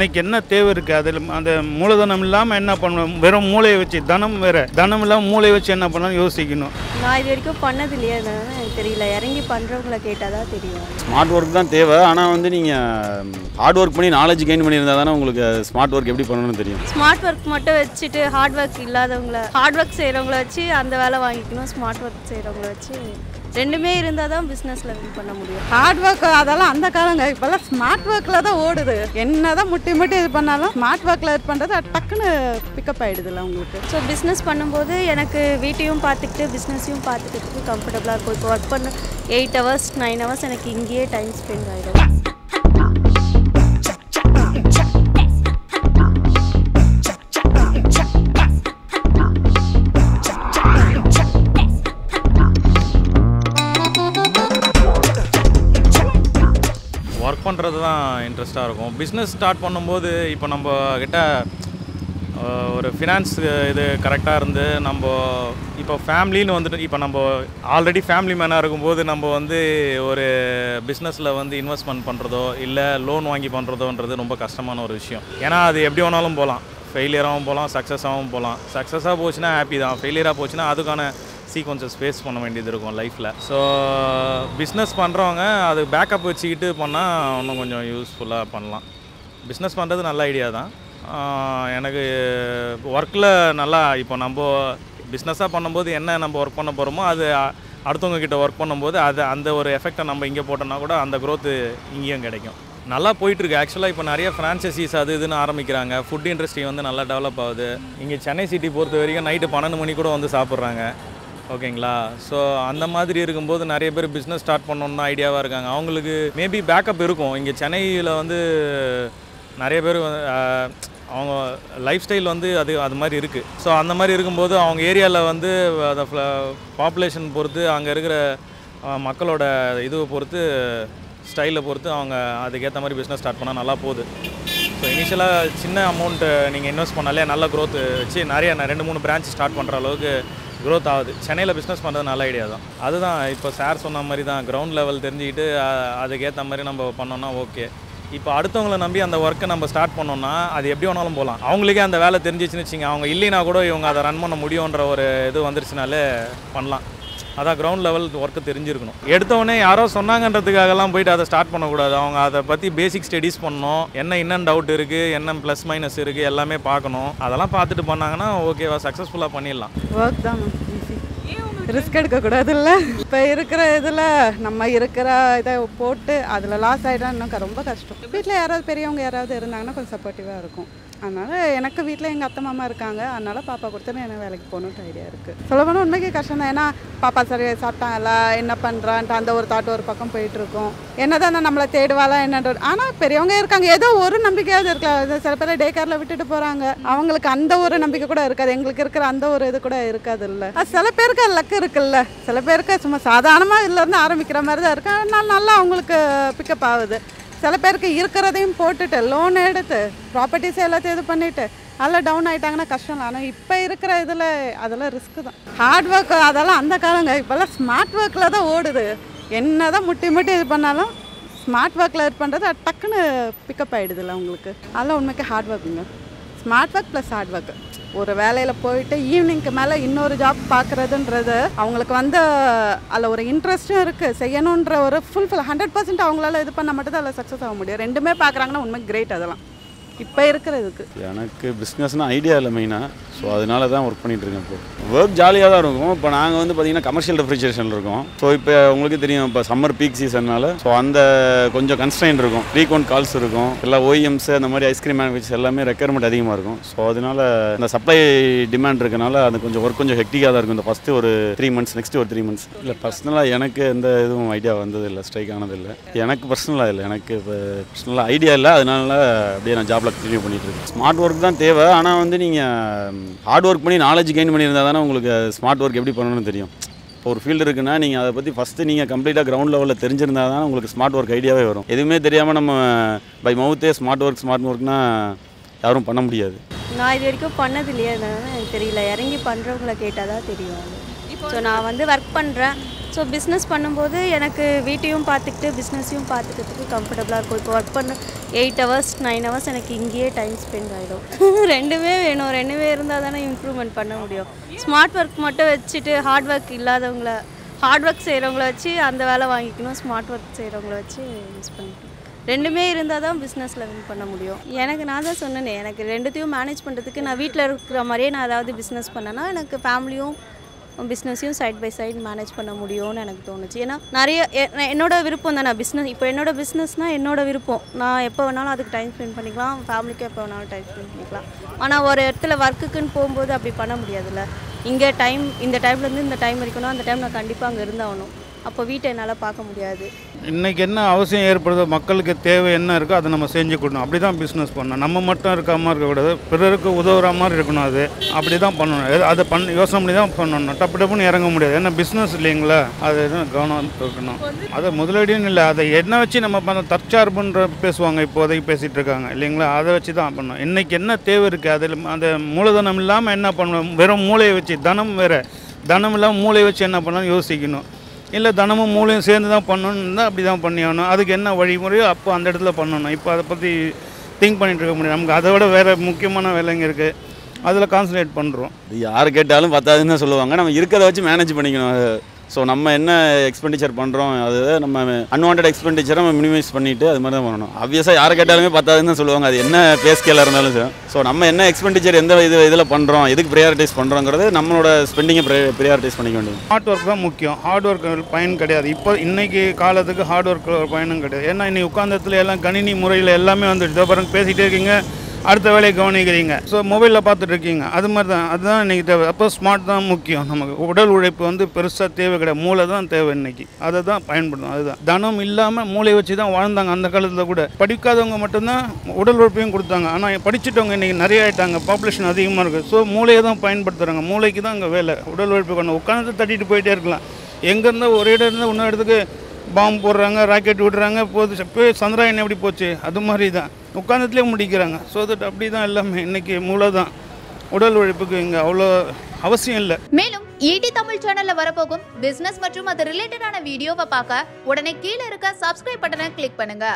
இன்னைக்கு என்ன தேவை இருக்குது அதில் அந்த மூலதனம் இல்லாமல் என்ன பண்ணணும்? வெறும் மூளையை வச்சு தனம் வேற. தனம் இல்லாமல் மூளையை வச்சு என்ன பண்ணணும் யோசிக்கணும். நான் இது வரைக்கும் பண்ணது இல்லையா? எனக்கு தெரியல. இறங்கி பண்ணுறவங்கள கேட்டால் தான் தெரியும். ஸ்மார்ட் ஒர்க் தான் தேவை. ஆனால் வந்து நீங்கள் ஹார்ட் ஒர்க் பண்ணி நாலேஜ் கெயின் பண்ணியிருந்தா தானே உங்களுக்கு ஸ்மார்ட் ஒர்க் எப்படி பண்ணணும்னு தெரியும். ஸ்மார்ட் ஒர்க் மட்டும் வச்சுட்டு ஹார்ட் ஒர்க் இல்லாதவங்கள ஹார்ட் ஒர்க் செய்கிறவங்கள வச்சு அந்த வேலை வாங்கிக்கணும். ஸ்மார்ட் ஒர்க் செய்கிறவங்கள வச்சு ரெண்டுமே இருந்தால் தான் பிஸ்னஸில் வின் பண்ண முடியும். ஹார்ட் ஒர்க் அதெல்லாம் அந்த காலங்க. இப்போல்லாம் ஸ்மார்ட் ஒர்க்கில் தான் ஓடுது. என்னதான் முட்டி முட்டி இது பண்ணாலும் ஸ்மார்ட் ஒர்க்கில் இது பண்ணுறது டக்குன்னு பிக்கப் ஆகிடுதுல்ல உங்களுக்கு. ஸோ பிஸ்னஸ் பண்ணும்போது எனக்கு வீட்டையும் பார்த்துக்கிட்டு பிஸ்னஸையும் பார்த்துக்கிறதுக்கு கம்ஃபர்டபுளாக இருக்கும். இப்போ ஒர்க் பண்ண எயிட் ஹவர்ஸ் நைன் ஹவர்ஸ் எனக்கு இங்கேயே டைம் ஸ்பெண்ட் ஆகிடும் ஒர்க் பண்ணுறது தான் இன்ட்ரெஸ்ட்டாக இருக்கும். பிஸ்னஸ் ஸ்டார்ட் பண்ணும்போது இப்போ நம்ம கிட்ட ஒரு ஃபினான்ஸ் இது கரெக்டாக இருந்து நம்ம இப்போ ஃபேமிலின்னு வந்துட்டு இப்போ நம்ம ஆல்ரெடி ஃபேமிலி மேனாக இருக்கும்போது நம்ம வந்து ஒரு பிஸ்னஸில் வந்து இன்வெஸ்ட்மெண்ட் பண்ணுறதோ இல்லை லோன் வாங்கி பண்ணுறதோன்றது ரொம்ப கஷ்டமான ஒரு விஷயம். ஏன்னா அது எப்படி வேணாலும் போகலாம் ஃபெயிலியராகவும் போகலாம் சக்ஸஸாகவும் போகலாம் சக்ஸஸாக போச்சுன்னா ஹாப்பி தான். ஃபெயிலியராக போச்சுன்னா அதுக்கான சீக்வன்சஸ் ஃபேஸ் பண்ண வேண்டியது இருக்கும் லைஃப்பில் ஸோ பிஸ்னஸ் பண்ணுறவங்க அது பேக்கப் வச்சுக்கிட்டு பண்ணால் இன்னும் கொஞ்சம் யூஸ்ஃபுல்லாக பண்ணலாம். பிஸ்னஸ் பண்ணுறது நல்ல ஐடியா தான். எனக்கு ஒர்க்கில் நல்லா இப்போ நம்ம பிஸ்னஸாக பண்ணும்போது என்ன நம்ம ஒர்க் பண்ண போகிறோமோ அது அடுத்தவங்க கிட்ட ஒர்க் பண்ணும்போது அது அந்த ஒரு எஃபெக்டை நம்ம இங்கே போட்டோம்னா கூட அந்த க்ரோத்து இங்கேயும் கிடைக்கும். நல்லா போயிட்டுருக்கு ஆக்சுவலாக இப்போ நிறைய ஃப்ரான்ச்சைசிஸ் அது இதுன்னு ஆரம்பிக்கிறாங்க. ஃபுட் இண்டஸ்ட்ரி வந்து நல்லா டெவலப் ஆகுது. இங்கே சென்னை சிட்டி பொறுத்த வரைக்கும் நைட்டு பன்னெண்டு மணி கூட வந்து சாப்பிட்றாங்க. ஓகேங்களா? ஸோ அந்த மாதிரி இருக்கும்போது நிறைய பேர் பிஸ்னஸ் ஸ்டார்ட் பண்ணணும்னு ஐடியாவாக இருக்காங்க. அவங்களுக்கு மேபி பேக்கப் இருக்கும். இங்கே சென்னையில் வந்து நிறைய பேர் அவங்க லைஃப் ஸ்டைல் வந்து அது அது மாதிரி இருக்குது ஸோ அந்த மாதிரி இருக்கும்போது அவங்க ஏரியாவில் வந்து அதை பாப்புலேஷன் பொறுத்து அங்கே இருக்கிற மக்களோட இதுவை பொறுத்து ஸ்டைலை பொறுத்து அவங்க அதுக்கேற்ற மாதிரி பிஸ்னஸ் ஸ்டார்ட் பண்ணால் நல்லா போகுது. ஸோ இனிஷியலாக சின்ன அமௌண்ட்டு நீங்கள் இன்வெஸ்ட் பண்ணாலே நல்ல க்ரோத்து வச்சு நிறைய ரெண்டு மூணு பிரான்ச் ஸ்டார்ட் பண்ணுற அளவுக்கு க்ரோத் ஆகுது. சென்னையில் பிஸ்னஸ் பண்ணுறது நல்ல ஐடியா தான். அதுதான் இப்போ சார் சொன்ன மாதிரி தான் கிரவுண்ட் லெவல் தெரிஞ்சுக்கிட்டு அதுக்கேற்ற மாதிரி நம்ம பண்ணோம்னா ஓகே இப்போ அடுத்தவங்கள நம்பி அந்த ஒர்க்கை நம்ம ஸ்டார்ட் பண்ணோம்னா அது எப்படி வேணாலும் போகலாம். அவங்களுக்கே அந்த வேலை தெரிஞ்சிச்சுன்னு வச்சுங்க அவங்க இல்லைனா கூட இவங்க அதை ரன் பண்ண முடியுன்ற ஒரு இது வந்துருச்சுனாலே பண்ணலாம். அதான் கிரவுண்ட் லெவல் ஒர்க்கு தெரிஞ்சிருக்கணும். எடுத்தவொடனே யாரோ சொன்னாங்கன்றதுக்காகலாம் போயிட்டு அதை ஸ்டார்ட் பண்ணக்கூடாது. அவங்க அதை பற்றி பேசிக் ஸ்டடீஸ் பண்ணணும். என்ன இன்னும் டவுட் இருக்குது என்ன ப்ளஸ் மைனஸ் இருக்குது எல்லாமே பார்க்கணும். அதெல்லாம் பார்த்துட்டு பண்ணாங்கன்னா ஓகேவா சக்ஸஸ்ஃபுல்லாக பண்ணிடலாம். ஒர்க் தான் ஈஸி ரிஸ்க் எடுக்கக்கூடாதுல்ல. இப்போ இருக்கிற இதில் நம்ம இருக்கிற இதை போட்டு அதில் லாஸ் ஆகிட்டா இன்னும் ரொம்ப கஷ்டம். வீட்டில் யாராவது பெரியவங்க யாராவது இருந்தாங்கன்னா கொஞ்சம் சப்போர்ட்டிவாக இருக்கும். அதனால் எனக்கு வீட்டில் எங்கள் அத்தை மாமா இருக்காங்க. அதனால் பாப்பா கொடுத்துட்டு எனக்கு வேலைக்கு போகணுன்ட்டு ஐடியா இருக்குது சொல்ல போனால் உண்மைக்கு கஷ்டம் தான் ஏன்னா பாப்பா சரி சாப்பிட்டாங்களா என்ன பண்ணுறான்ட்டு அந்த ஒரு தாட் ஒரு பக்கம் போயிட்டுருக்கோம். என்ன தான் நம்மளை தேடுவாளா என்னன்ற ஆனால் பெரியவங்க இருக்காங்க. ஏதோ ஒரு நம்பிக்கையாவது இருக்கலாம். சில பேர் டே கேரில் விட்டுட்டு போகிறாங்க அவங்களுக்கு அந்த ஒரு நம்பிக்கை கூட இருக்காது. எங்களுக்கு இருக்கிற அந்த ஒரு இது கூட இருக்காது இல்லை சில பேருக்கு லக்கு இருக்குல்ல. சில பேருக்கு சும்மா சாதாரணமாக இதுலேருந்து ஆரம்பிக்கிற மாதிரி தான் இருக்கு. அதனால நல்லா அவங்களுக்கு பிக்கப் ஆகுது. சில பேருக்கு இருக்கிறதையும் போட்டுட்டு லோன் எடுத்து ப்ராப்பர்ட்டிஸ் எல்லாத்தையும் இது பண்ணிவிட்டு அதெல்லாம் டவுன் ஆகிட்டாங்கன்னா கஷ்டம். ஆனால் இப்போ இருக்கிற இதில் அதெல்லாம் ரிஸ்க்கு தான். ஹார்ட் ஒர்க் அதெல்லாம் அந்த காலங்க. இப்போல்லாம் ஸ்மார்ட் ஒர்க்கில் தான் ஓடுது. என்ன தான் முட்டி முட்டி இது பண்ணாலும் ஸ்மார்ட் ஒர்க்கில் இது பண்ணுறது டக்குன்னு பிக்கப் ஆகிடுதுல்ல உங்களுக்கு. அதெல்லாம் உண்மைக்கு hard ஒர்க்குங்க smart work plus hard work ஒரு வேலையில் போயிட்டு ஈவினிங்க்கு மேலே இன்னொரு ஜாப் பார்க்குறதுன்றது அவங்களுக்கு வந்து அதில் ஒரு இன்ட்ரெஸ்ட்டும் இருக்குது செய்யணுன்ற ஒரு ஃபுல்ஃபில் ஹண்ட்ரட் பர்சன்ட் அவங்களால இது பண்ண மட்டும் தான் அதில் சக்ஸஸ் ஆக முடியும். ரெண்டுமே பார்க்குறாங்கன்னா உண்மை கிரேட் அதெல்லாம். இப்போ இருக்கிறதுக்கு. எனக்கு பிஸ்னஸ்னால் ஐடியா இல்லை மெயினாக ஸோ அதனால தான் ஒர்க் பண்ணிகிட்டு இருக்கேன் இப்போ. ஒர்க் ஜாலியாக தான் இருக்கும். இப்போ நாங்கள் வந்து பார்த்தீங்கன்னா கமர்ஷியல் ரெஃப்ரிஜரேஷன் இருக்கோம். ஸோ இப்போ உங்களுக்கு தெரியும் இப்போ சம்மர் பீக் சீசன்னால ஸோ அந்த கொஞ்சம் கன்ஸ்டன்ட் இருக்கும். ஃப்ரீக்வெண்ட் கால்ஸ் இருக்கும். எல்லா ஓஇஎம்ஸ் அந்த மாதிரி ஐஸ்கிரீம் மேனுஃபேக்சர் எல்லாமே ரெக்குயர்மெண்ட் அதிகமாக இருக்கும். ஸோ அதனால இந்த சப்ளை டிமாண்ட் இருக்கனால அது கொஞ்சம் ஒர்க் கொஞ்சம் ஹெக்டிக்காக தான் இருக்கும். இந்த ஃபஸ்ட்டு ஒரு த்ரீ மந்த்ஸ் நெக்ஸ்ட் ஒரு த்ரீ மந்த்ஸ் இல்லை பர்சனலாக எனக்கு எந்த இதுவும் ஐடியா வந்தது இல்லை ஸ்ட்ரைக் ஆனதில்லை. எனக்கு பர்சனலாக இல்லை. எனக்கு இப்போ பர்சனலாக ஐடியா இல்லை. அதனால அப்படியே நான் ஜாப்ல கண்டினியூ பண்ணிட்டு இருக்கேன் ஸ்மார்ட் ஒர்க் தான் தேவை. ஆனால் வந்து நீங்கள் ஹார்ட் ஒர்க் பண்ணி நாலேஜ் கெயின் பண்ணியிருந்தா தானே உங்களுக்கு ஸ்மார்ட் ஒர்க் எப்படி பண்ணணும்னு தெரியும். இப்போ ஒரு ஃபீல்டு இருக்குன்னா நீங்கள் அதை பற்றி ஃபஸ்ட்டு நீங்கள் கம்ப்ளீட்டாக கிரவுண்ட் லெவலில் தெரிஞ்சிருந்தா தான் உங்களுக்கு ஸ்மார்ட் ஒர்க் ஐடியாவே வரும். எதுவுமே தெரியாமல் நம்ம பை மவுத்தே ஸ்மார்ட் ஒர்க் ஸ்மார்ட் ஒர்க்னா யாரும் பண்ண முடியாது. நான் இது வரைக்கும் பண்ணது இல்லையா எனக்கு தெரியல. இறங்கி பண்ணுறவங்கள கேட்டால் தான் தெரியும் ஸோ நான் வந்து ஒர்க் பண்ணுறேன் ஸோ பிஸ்னஸ் பண்ணும்போது எனக்கு வீட்டையும் பார்த்துக்கிட்டு பிஸ்னஸையும் பார்த்துக்கிறதுக்கு கம்ஃபர்டபுளாக இருக்கும். இப்போ ஒர்க் பண்ண எயிட் ஹவர்ஸ் நைன் ஹவர்ஸ் எனக்கு இங்கேயே டைம் ஸ்பெண்ட் ஆகிடும் ரெண்டுமே வேணும். ரெண்டுமே இருந்தால் தானே இம்ப்ரூவ்மெண்ட் பண்ண முடியும். ஸ்மார்ட் ஒர்க் மட்டும் வச்சுட்டு ஹார்ட் ஒர்க் இல்லாதவங்கள ஹார்ட் ஒர்க் செய்கிறவங்கள வச்சு அந்த வேலை வாங்கிக்கணும். ஸ்மார்ட் ஒர்க் செய்கிறவங்கள வச்சு யூஸ் பண்ணிக்கணும். ரெண்டுமே இருந்தால் தான் பிஸ்னஸில் வின் பண்ண முடியும். எனக்கு நான் தான் சொன்னேனே எனக்கு ரெண்டுத்தையும் மேனேஜ் பண்ணுறதுக்கு நான் வீட்டில் இருக்கிற மாதிரியே நான் ஏதாவது பிஸ்னஸ் பண்ணேன்னா எனக்கு ஃபேமிலியும் பிஸ்னஸையும் சைட் பை சைட் மேனேஜ் பண்ண முடியும்னு எனக்கு தோணுச்சு. ஏன்னா நிறைய நான் என்னோட விருப்பம் தான் நான் பிஸ்னஸ் இப்போ என்னோட பிஸ்னஸ்னால் என்னோட விருப்பம். நான் எப்போ வேணாலும் அதுக்கு டைம் ஸ்பெண்ட் பண்ணிக்கலாம். ஃபேமிலிக்கு எப்போ வேணாலும் டைம் ஸ்பெண்ட் பண்ணிக்கலாம். ஆனால் ஒரு இடத்துல ஒர்க்குக்குன்னு போகும்போது அப்படி பண்ண முடியாதுல்ல. இங்கே டைம் இந்த டைம்லேருந்து இந்த டைம் இருக்கணும் அந்த டைம் நான் கண்டிப்பாக அங்கே இருந்தாகணும் அப்போ வீட்டை என்னால் பார்க்க முடியாது. இன்றைக்கி என்ன அவசியம் ஏற்படுதோ மக்களுக்கு தேவை என்ன இருக்கோ அதை நம்ம செஞ்சு கொடுக்கணும். அப்படி தான் பிஸ்னஸ் பண்ணணும். நம்ம மட்டும் இருக்காமல் இருக்கக்கூடாது பிறருக்கு உதவுற மாதிரி இருக்கணும் அது. அப்படி தான் பண்ணணும் அதை பண்ண யோசனை பண்ணி தான் பண்ணணும். டப்பு டப்புன்னு இறங்க முடியாது. ஏன்னா பிஸ்னஸ் இல்லைங்களா? அது எதுவும் கவனம் இருக்கணும் அதை முதலீடுன்னு இல்லை. அதை என்ன வச்சு நம்ம பண்ண தற்சார்புன்ற பேசுவாங்க இப்போதைக்கு பேசிகிட்டு இருக்காங்க. இல்லைங்களா? அதை வச்சு தான் பண்ணணும். இன்றைக்கி என்ன தேவை இருக்குது அதில் அந்த மூலதனம் இல்லாமல் என்ன பண்ணணும்? வெறும் மூளையை வச்சு தனம் வேறு. தனம் இல்லாமல் மூளையை வச்சு என்ன பண்ணணும் யோசிக்கணும். இல்லை தனமும் மூளையும் சேர்ந்து தான் பண்ணணும்னு தான் அப்படி தான் பண்ணி ஆகணும் அதுக்கு என்ன வழிமுறையோ அப்போ அந்த இடத்துல பண்ணணும். இப்போ அதை பற்றி திங்க் பண்ணிகிட்டு இருக்க முடியும் நமக்கு அதை விட வேறு முக்கியமான வேலைங்க இருக்குது அதில் கான்சன்ட்ரேட் பண்ணுறோம் யார் கேட்டாலும் பத்தாதுன்னு தான் சொல்லுவாங்க. நம்ம இருக்கிறத வச்சு மேனேஜ் பண்ணிக்கணும். அதை ஸோ நம்ம என்ன எக்ஸ்பெண்டிச்சர் பண்ணுறோம் அது நம்ம அன்வான்ட் எக்ஸ்பெண்டிச்சரை நம்ம மினிமைஸ் பண்ணிவிட்டு அது மாதிரி தான் பண்ணணும். ஆப்வியஸாக யாரை கேட்டாலுமே பத்தாதுன்னு தான் சொல்லுவாங்க. அது என்ன பே ஸ்கேலாக இருந்தாலும் சரி. ஸோ நம்ம என்ன எக்ஸ்பெண்டிச்சர் எந்த இது இதில் பண்ணுறோம் எதுக்கு ப்ரையாரிட்டைஸ் பண்ணுறோங்கிறது நம்மளோட ஸ்பெண்டிங்கை ப்ரையாரிட்டைஸ் பண்ணிக்க வேண்டியது. ஹார்ட் ஒர்க் தான் முக்கியம். ஹார்ட் ஒர்க் பயன் கிடையாது. இப்போ இன்றைக்கி காலத்துக்கு ஹார்ட் ஒர்க் பயனும் கிடையாது. ஏன்னா இன்னைக்கு உட்காந்தத்தில் எல்லாம் கணினி முறையில் எல்லாமே வந்துடுச்சு. அப்புறம் பாருங்க பேசிகிட்டே இருக்கீங்க. அடுத்த வேலையை கவனிக்கிறீங்க. ஸோ மொபைலில் பார்த்துட்டு இருக்கீங்க அது மாதிரி தான் அதுதான் இன்றைக்கி தேவை. அப்போ ஸ்மார்ட் தான் முக்கியம். நமக்கு உடல் உழைப்பு வந்து பெருசாக தேவை கிடையாது. மூளை தான் தேவை இன்னைக்கு. அதை தான் பயன்படுத்தும் அதுதான். தனம் இல்லாமல் மூளை வச்சு தான் வாழ்ந்தாங்க. அந்த காலத்தில் கூட. படிக்காதவங்க மட்டும்தான் உடல் உழைப்பையும் கொடுத்தாங்க. ஆனால் படிச்சுட்டவங்க இன்றைக்கி நிறைய ஆயிட்டாங்க. பாப்புலேஷன் அதிகமாக இருக்குது ஸோ மூளையை தான் பயன்படுத்துகிறாங்க மூளைக்கு தான் அங்கே வேலை. உடல் உழைப்பு கொண்டு உட்காந்து தட்டிட்டு போயிட்டே இருக்கலாம். எங்கேருந்தோ ஒரு இடம் இருந்து இன்னொரு இடத்துக்கு பாம்பு போடுறாங்க ராக்கெட் விடுறாங்க போது போய் சந்திராயன் எப்படி போச்சு? அது மாதிரி தான் உட்காந்தத்துலேயே முடிக்கிறாங்க. ஸோ தட் அப்படி தான் எல்லாமே. இன்றைக்கி மூளை தான் உடல் உழைப்புக்கு இங்கே அவ்வளோ அவசியம் இல்லை. மேலும் ஈடி தமிழ் சேனல்ல வரப்போகும் பிசினஸ் மற்றும் அது ரிலேட்டடான வீடியோவை பார்க்க உடனே கீழே இருக்க சப்ஸ்கிரைப் பட்டனை கிளிக் பண்ணுங்க.